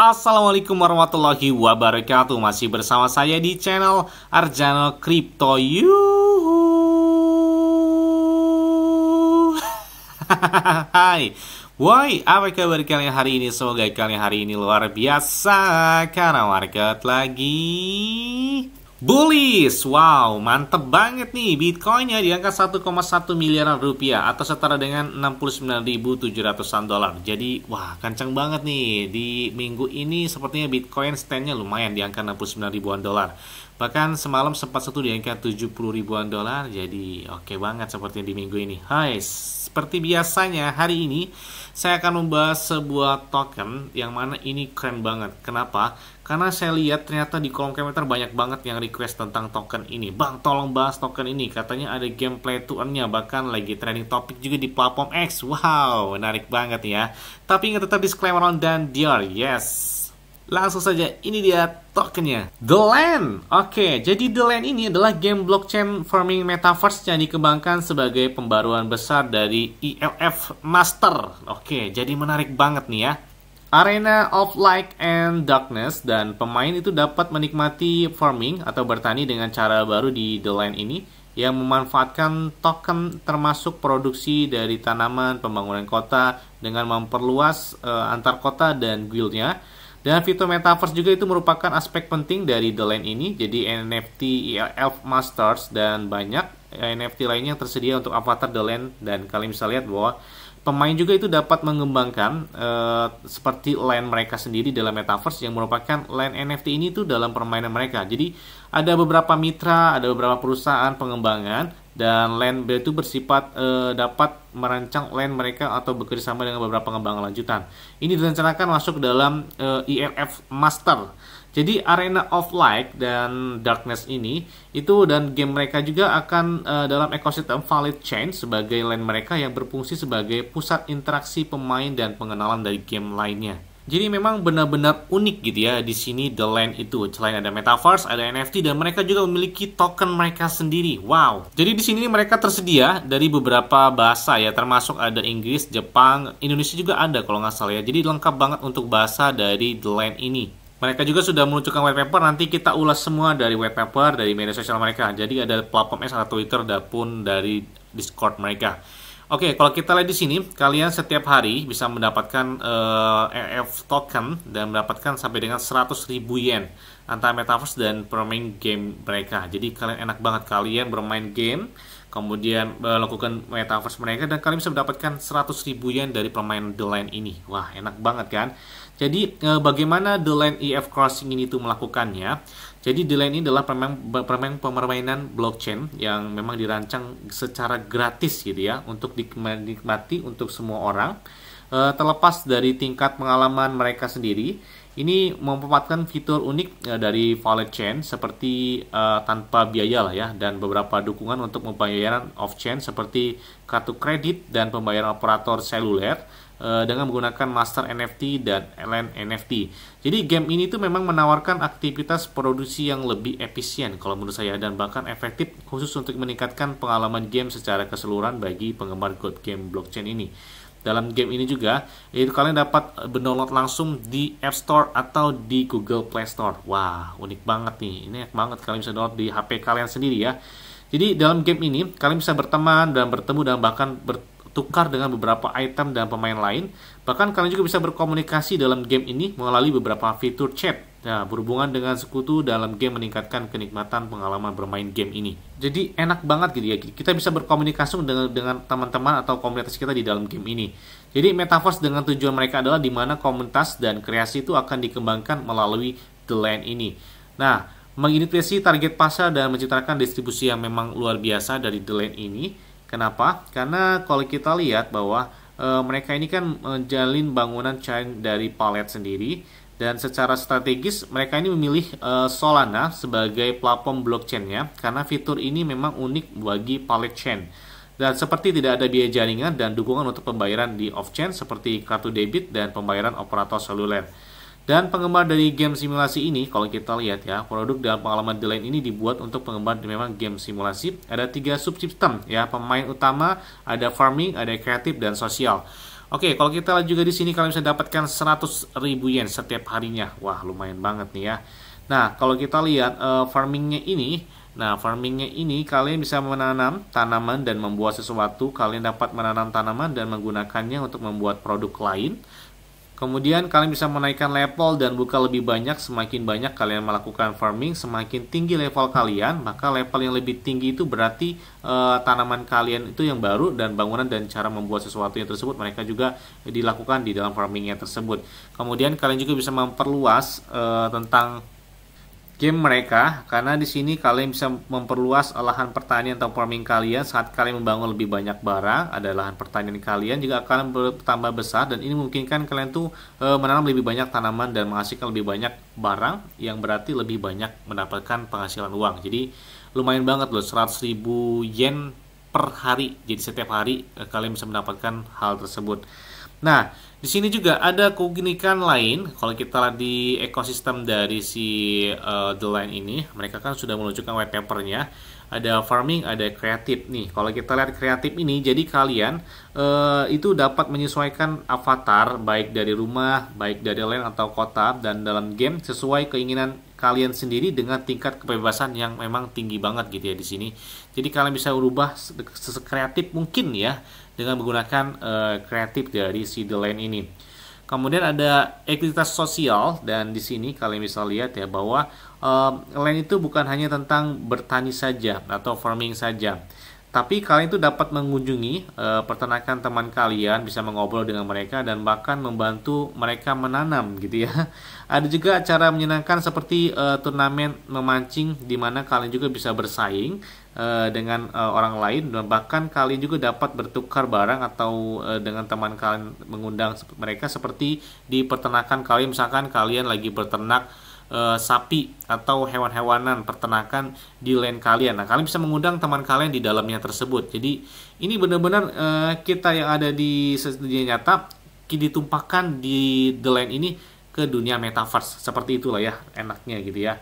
Assalamualaikum warahmatullahi wabarakatuh. Masih bersama saya di channel Arjano Crypto Hai. Woi, apa kabar kalian hari ini? Semoga kalian hari ini luar biasa. Karena market lagi Bullish, wow, mantep banget nih Bitcoinnya di angka 1,1 miliaran rupiah atau setara dengan 69.700an dolar. Jadi, wah, kencang banget nih di minggu ini. Sepertinya Bitcoin standnya lumayan di angka 69 ribuan dolar. Bahkan semalam sempat satu di angka 70 ribuan dolar. Jadi, oke okay banget seperti di minggu ini. Hai, seperti biasanya hari ini saya akan membahas sebuah token yang mana ini keren banget. Kenapa? Karena saya lihat ternyata di kolom komentar banyak banget yang request tentang token ini. Bang, tolong bahas token ini. Katanya ada gameplay to earn-nya, bahkan lagi trending topik juga di platform X. Wow, menarik banget ya. Tapi ingat tetap disclaimer on dan Dior. Yes. Langsung saja, ini dia tokennya. The Land. Oke, jadi The Land ini adalah game blockchain farming metaverse yang dikembangkan sebagai pembaruan besar dari ELF Master. Oke, jadi menarik banget nih ya. Arena of Light and Darkness dan pemain itu dapat menikmati farming atau bertani dengan cara baru di The Land ini yang memanfaatkan token termasuk produksi dari tanaman, pembangunan kota dengan memperluas uh, antar kota dan guildnya dan fitur metaverse juga itu merupakan aspek penting dari The Land ini. Jadi NFT Elf Masters dan banyak NFT lainnya tersedia untuk avatar The Land dan kalian bisa lihat bahwa pemain juga itu dapat mengembangkan uh, seperti land mereka sendiri dalam metaverse yang merupakan land NFT ini tuh dalam permainan mereka. Jadi ada beberapa mitra, ada beberapa perusahaan pengembangan dan land itu bersifat uh, dapat merancang land mereka atau bekerjasama dengan beberapa pengembangan lanjutan. Ini direncanakan masuk dalam uh, eh, ELF Master jadi Arena of Light dan Darkness ini itu dan game mereka juga akan uh, dalam ekosistem Valid Chain sebagai land mereka yang berfungsi sebagai pusat interaksi pemain dan pengenalan dari game lainnya. Jadi memang benar-benar unik gitu ya di sini The Land itu. Selain ada metaverse, ada NFT dan mereka juga memiliki token mereka sendiri. Wow. Jadi di sini mereka tersedia dari beberapa bahasa ya, termasuk ada Inggris, Jepang, Indonesia juga ada kalau nggak salah ya. Jadi lengkap banget untuk bahasa dari The Land ini. Mereka juga sudah meluncurkan white paper, nanti kita ulas semua dari white paper, dari media sosial mereka. Jadi ada platform S atau Twitter, pun dari Discord mereka. Oke, kalau kita lihat di sini, kalian setiap hari bisa mendapatkan uh, eh, EF token dan mendapatkan sampai dengan 100.000 yen antara metaverse dan bermain game mereka. Jadi kalian enak banget kalian bermain game, kemudian melakukan metaverse mereka dan kalian bisa mendapatkan 100.000 yen dari permainan The Line ini. Wah, enak banget kan? Jadi eh, bagaimana The Land EF Crossing ini tuh melakukannya? Jadi The Land ini adalah permain, permain permainan blockchain yang memang dirancang secara gratis gitu ya untuk dinikmati untuk semua orang. Eh, terlepas dari tingkat pengalaman mereka sendiri, ini memanfaatkan fitur unik uh, dari wallet chain seperti uh, tanpa biaya lah ya dan beberapa dukungan untuk pembayaran off chain seperti kartu kredit dan pembayaran operator seluler uh, dengan menggunakan master NFT dan LN NFT. Jadi game ini tuh memang menawarkan aktivitas produksi yang lebih efisien kalau menurut saya dan bahkan efektif khusus untuk meningkatkan pengalaman game secara keseluruhan bagi penggemar game blockchain ini dalam game ini juga itu kalian dapat download langsung di App Store atau di Google Play Store. Wah, unik banget nih. Ini enak banget kalian bisa download di HP kalian sendiri ya. Jadi dalam game ini kalian bisa berteman dan bertemu dan bahkan bertukar dengan beberapa item dan pemain lain. Bahkan kalian juga bisa berkomunikasi dalam game ini melalui beberapa fitur chat Nah, berhubungan dengan sekutu dalam game meningkatkan kenikmatan pengalaman bermain game ini. Jadi enak banget gitu ya. Kita bisa berkomunikasi dengan dengan teman-teman atau komunitas kita di dalam game ini. Jadi metaverse dengan tujuan mereka adalah di mana komunitas dan kreasi itu akan dikembangkan melalui The Land ini. Nah, menginisiasi target pasar dan menciptakan distribusi yang memang luar biasa dari The Land ini. Kenapa? Karena kalau kita lihat bahwa e, mereka ini kan menjalin bangunan chain dari palet sendiri dan secara strategis mereka ini memilih uh, Solana sebagai platform blockchainnya karena fitur ini memang unik bagi pallet chain. Dan seperti tidak ada biaya jaringan dan dukungan untuk pembayaran di off-chain seperti kartu debit dan pembayaran operator seluler. Dan penggemar dari game simulasi ini, kalau kita lihat ya, produk dan pengalaman The Line ini dibuat untuk penggemar memang game simulasi. Ada tiga subsistem ya, pemain utama, ada farming, ada kreatif, dan sosial. Oke, kalau kita lihat juga di sini kalian bisa dapatkan 100 ribu yen setiap harinya. Wah, lumayan banget nih ya. Nah, kalau kita lihat uh, farmingnya ini, nah farmingnya ini kalian bisa menanam tanaman dan membuat sesuatu. Kalian dapat menanam tanaman dan menggunakannya untuk membuat produk lain. Kemudian kalian bisa menaikkan level dan buka lebih banyak. Semakin banyak kalian melakukan farming, semakin tinggi level kalian, maka level yang lebih tinggi itu berarti uh, tanaman kalian itu yang baru dan bangunan dan cara membuat sesuatu yang tersebut mereka juga dilakukan di dalam farmingnya tersebut. Kemudian kalian juga bisa memperluas uh, tentang game mereka karena di sini kalian bisa memperluas lahan pertanian atau farming kalian. Saat kalian membangun lebih banyak barang ada lahan pertanian kalian juga akan bertambah besar. Dan ini memungkinkan kalian tuh e, menanam lebih banyak tanaman dan menghasilkan lebih banyak barang yang berarti lebih banyak mendapatkan penghasilan uang. Jadi lumayan banget loh 100 ribu yen per hari. Jadi setiap hari e, kalian bisa mendapatkan hal tersebut. Nah, di sini juga ada keunikan lain kalau kita lihat di ekosistem dari si uh, The Line ini, mereka kan sudah menunjukkan white papernya. Ada farming, ada kreatif nih. Kalau kita lihat kreatif ini, jadi kalian uh, itu dapat menyesuaikan avatar baik dari rumah, baik dari land atau kota dan dalam game sesuai keinginan kalian sendiri dengan tingkat kebebasan yang memang tinggi banget gitu ya di sini. Jadi kalian bisa berubah sekreatif mungkin ya dengan menggunakan uh, kreatif dari si The Land ini. Kemudian ada aktivitas sosial dan di sini kalian bisa lihat ya bahwa uh, land itu bukan hanya tentang bertani saja atau farming saja. Tapi kalian itu dapat mengunjungi uh, peternakan teman kalian, bisa mengobrol dengan mereka dan bahkan membantu mereka menanam gitu ya. Ada juga acara menyenangkan seperti uh, turnamen memancing di mana kalian juga bisa bersaing uh, dengan uh, orang lain dan bahkan kalian juga dapat bertukar barang atau uh, dengan teman kalian mengundang mereka seperti di peternakan kalian misalkan kalian lagi berternak uh, sapi atau hewan-hewanan peternakan di land kalian. Nah, kalian bisa mengundang teman kalian di dalamnya tersebut. Jadi, ini benar-benar uh, kita yang ada di dunia nyata ditumpahkan di the land ini ke dunia metaverse. Seperti itulah ya enaknya gitu ya.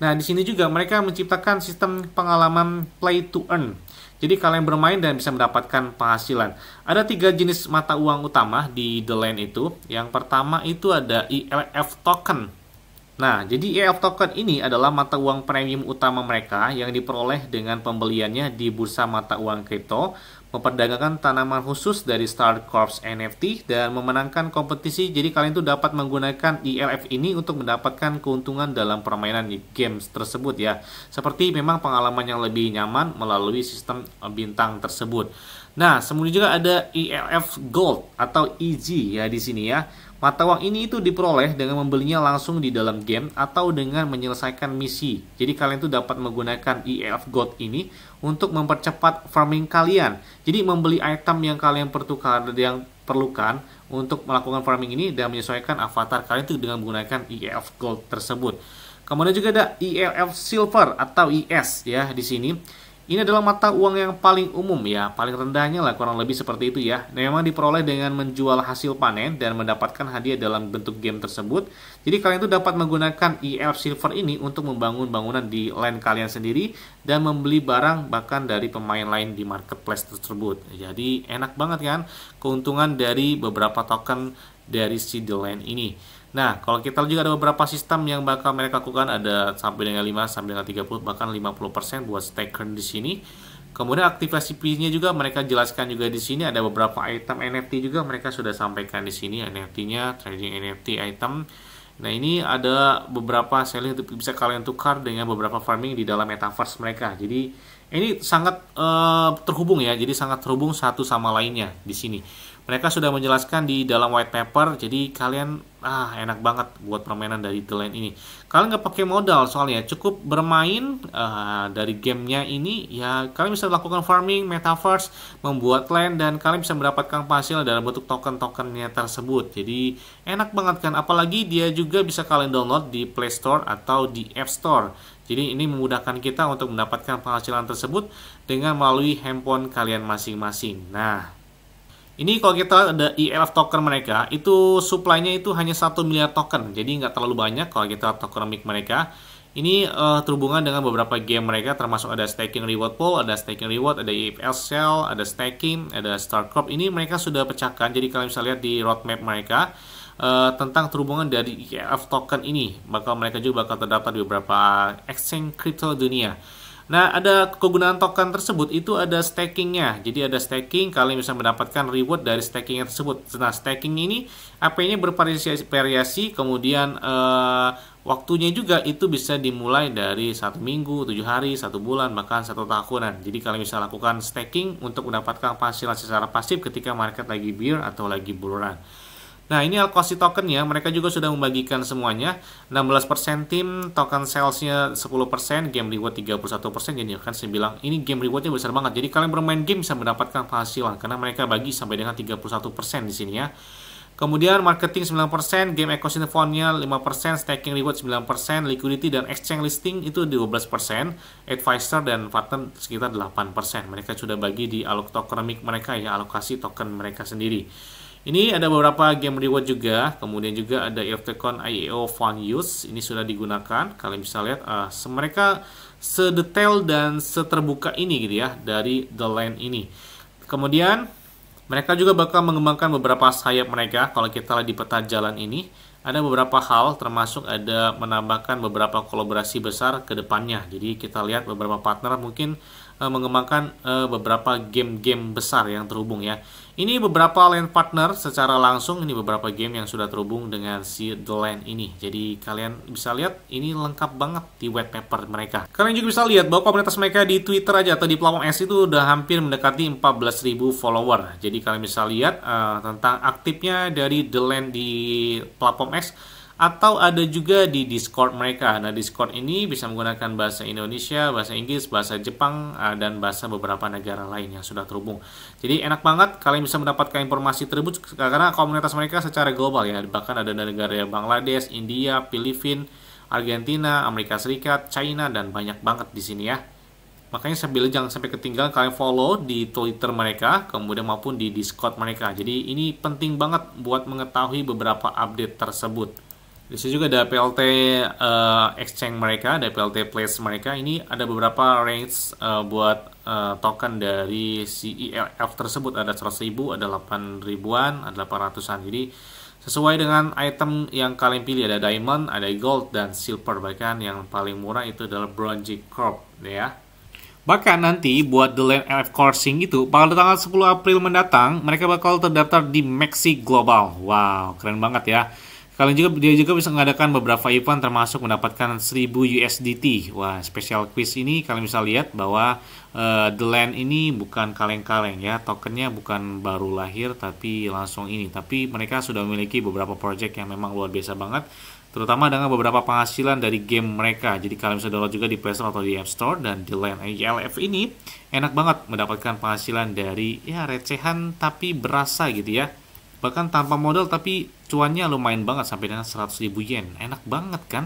Nah, di sini juga mereka menciptakan sistem pengalaman play to earn. Jadi kalian bermain dan bisa mendapatkan penghasilan. Ada tiga jenis mata uang utama di The Land itu. Yang pertama itu ada ELF token Nah, jadi EF token ini adalah mata uang premium utama mereka yang diperoleh dengan pembeliannya di bursa mata uang kripto, memperdagangkan tanaman khusus dari Star Corps NFT dan memenangkan kompetisi. Jadi kalian tuh dapat menggunakan ELF ini untuk mendapatkan keuntungan dalam permainan games tersebut ya. Seperti memang pengalaman yang lebih nyaman melalui sistem bintang tersebut. Nah, kemudian juga ada ELF Gold atau EG ya di sini ya. Mata uang ini itu diperoleh dengan membelinya langsung di dalam game atau dengan menyelesaikan misi. Jadi kalian tuh dapat menggunakan EF Gold ini untuk mempercepat farming kalian. Jadi membeli item yang kalian pertukar yang perlukan untuk melakukan farming ini dan menyesuaikan avatar kalian itu dengan menggunakan EF Gold tersebut. Kemudian juga ada ELF Silver atau ES ya di sini. Ini adalah mata uang yang paling umum ya, paling rendahnya lah kurang lebih seperti itu ya. Nah, memang diperoleh dengan menjual hasil panen dan mendapatkan hadiah dalam bentuk game tersebut. Jadi kalian itu dapat menggunakan EF Silver ini untuk membangun bangunan di land kalian sendiri dan membeli barang bahkan dari pemain lain di marketplace tersebut. Jadi enak banget kan keuntungan dari beberapa token dari si The Land ini. Nah, kalau kita juga ada beberapa sistem yang bakal mereka lakukan ada sampai dengan 5 sampai dengan 30 bahkan 50% buat staker di sini. Kemudian aktivasi fee-nya juga mereka jelaskan juga di sini ada beberapa item NFT juga mereka sudah sampaikan di sini NFT-nya, trading NFT item. Nah, ini ada beberapa selling bisa kalian tukar dengan beberapa farming di dalam metaverse mereka. Jadi, ini sangat uh, terhubung ya. Jadi sangat terhubung satu sama lainnya di sini. Mereka sudah menjelaskan di dalam white paper, jadi kalian ah enak banget buat permainan dari The Land ini. Kalian nggak pakai modal soalnya, cukup bermain uh, dari gamenya ini ya kalian bisa lakukan farming, metaverse, membuat land dan kalian bisa mendapatkan penghasilan dalam bentuk token-tokennya tersebut. Jadi enak banget kan, apalagi dia juga bisa kalian download di Play Store atau di App Store. Jadi ini memudahkan kita untuk mendapatkan penghasilan tersebut dengan melalui handphone kalian masing-masing. Nah, ini kalau kita ada ELF token mereka, itu supply-nya itu hanya 1 miliar token. Jadi nggak terlalu banyak kalau kita tokenomic mereka. Ini uh, terhubungan dengan beberapa game mereka termasuk ada staking reward pool, ada staking reward, ada EFL sell, ada staking, ada star crop. Ini mereka sudah pecahkan. Jadi kalian bisa lihat di roadmap mereka uh, tentang terhubungan dari EF token ini. Bakal mereka juga bakal terdapat di beberapa exchange crypto dunia. Nah, ada kegunaan token tersebut itu ada stakingnya. Jadi ada staking, kalian bisa mendapatkan reward dari staking tersebut. Nah, staking ini AP-nya bervariasi, kemudian uh, waktunya juga itu bisa dimulai dari satu minggu, tujuh hari, satu bulan, bahkan satu tahunan. Jadi kalian bisa lakukan staking untuk mendapatkan penghasilan secara pasif ketika market lagi bear atau lagi bull run. Nah, ini Alcosi tokennya, mereka juga sudah membagikan semuanya. 16% tim, token salesnya 10%, game reward 31%. Jadi kan saya bilang, ini game rewardnya besar banget. Jadi kalian bermain game bisa mendapatkan penghasilan, karena mereka bagi sampai dengan 31% di sini ya. Kemudian marketing 9%, game ecosystem fondnya 5%, staking reward 9%, liquidity dan exchange listing itu 12%, advisor dan partner sekitar 8%. Mereka sudah bagi di alok tokenomic mereka ya, alokasi token mereka sendiri. Ini ada beberapa game reward juga, kemudian juga ada Earthcon IEO Fund Use, ini sudah digunakan. Kalian bisa lihat, uh, mereka sedetail dan seterbuka ini gitu ya dari The Land ini. Kemudian mereka juga bakal mengembangkan beberapa sayap mereka kalau kita lihat di peta jalan ini. Ada beberapa hal termasuk ada menambahkan beberapa kolaborasi besar ke depannya. Jadi kita lihat beberapa partner mungkin uh, mengembangkan uh, beberapa game-game besar yang terhubung ya. Ini beberapa land partner secara langsung ini beberapa game yang sudah terhubung dengan si The Land ini. Jadi kalian bisa lihat ini lengkap banget di white paper mereka. Kalian juga bisa lihat bahwa komunitas mereka di Twitter aja atau di platform S itu udah hampir mendekati 14.000 follower. Jadi kalian bisa lihat uh, tentang aktifnya dari The Land di platform X atau ada juga di Discord mereka. Nah, Discord ini bisa menggunakan bahasa Indonesia, bahasa Inggris, bahasa Jepang, eh, dan bahasa beberapa negara lain yang sudah terhubung. Jadi enak banget kalian bisa mendapatkan informasi tersebut karena komunitas mereka secara global ya. Bahkan ada negara Bangladesh, India, Filipina, Argentina, Amerika Serikat, China, dan banyak banget di sini ya. Makanya sambil jangan sampai ketinggalan kalian follow di Twitter mereka, kemudian maupun di Discord mereka. Jadi ini penting banget buat mengetahui beberapa update tersebut. Di sini juga ada PLT uh, eh, exchange mereka, ada PLT place mereka. Ini ada beberapa range uh, buat uh, token dari CELF tersebut. Ada 100 ribu, ada 8 ribuan, ada 800an. Jadi sesuai dengan item yang kalian pilih ada diamond, ada gold dan silver. Bahkan yang paling murah itu adalah bronze corp ya. Bahkan nanti buat The Land LF Coursing itu pada tanggal 10 April mendatang mereka bakal terdaftar di Maxi Global. Wow, keren banget ya. Kalian juga dia juga bisa mengadakan beberapa event termasuk mendapatkan 1000 USDT. Wah, special quiz ini kalian bisa lihat bahwa uh, The Land ini bukan kaleng-kaleng ya, tokennya bukan baru lahir tapi langsung ini. Tapi mereka sudah memiliki beberapa project yang memang luar biasa banget terutama dengan beberapa penghasilan dari game mereka. Jadi kalian bisa download juga di Play Store atau di App Store dan di Land ILF ini enak banget mendapatkan penghasilan dari ya recehan tapi berasa gitu ya bahkan tanpa modal tapi cuannya lumayan banget sampai dengan 100 ribu yen. Enak banget kan?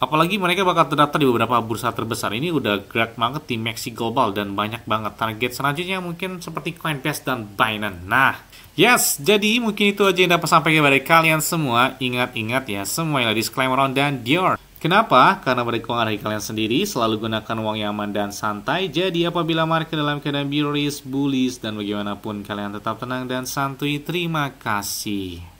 Apalagi mereka bakal terdaftar di beberapa bursa terbesar. Ini udah gerak banget di Maxi Global dan banyak banget target selanjutnya mungkin seperti Coinbase dan Binance. Nah yes jadi mungkin itu aja yang dapat sampaikan kepada kalian semua. Ingat-ingat ya semua yang disclaimer on dan Dior Kenapa? Karena pada keuangan dari kalian sendiri selalu gunakan uang yang aman dan santai. Jadi apabila market dalam keadaan bullish, bullish dan bagaimanapun kalian tetap tenang dan santuy. Terima kasih.